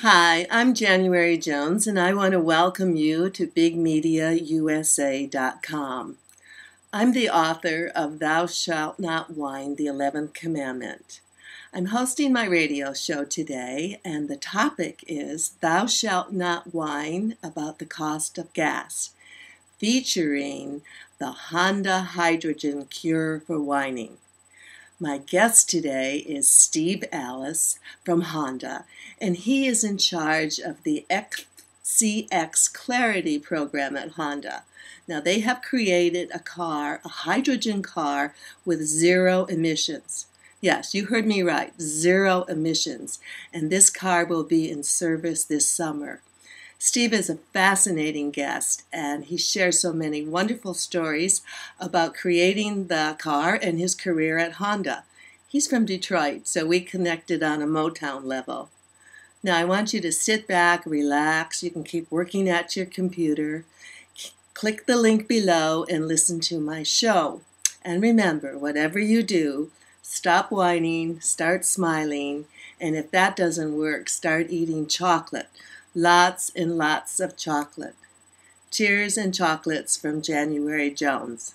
Hi, I'm January Jones, and I want to welcome you to BigMediaUSA.com. I'm the author of Thou Shalt Not Whine, the 11th Commandment. I'm hosting my radio show today, and the topic is Thou Shalt Not Whine About the Cost of Gas, featuring the Honda Hydrogen Cure for Whining. My guest today is Steve Ellis from Honda, and he is in charge of the FCX Clarity program at Honda. Now, they have created a car, a hydrogen car with zero emissions. Yes, you heard me right, zero emissions. And this car will be in service this summer. Steve is a fascinating guest, and he shares so many wonderful stories about creating the car and his career at Honda. He's from Detroit, so we connected on a Motown level. Now, I want you to sit back, relax. You can keep working at your computer. Click the link below and listen to my show. And remember, whatever you do, Stop whining, start smiling, and if that doesn't work, start eating chocolate. Lots and lots of chocolate. Cheers and chocolates from January Jones.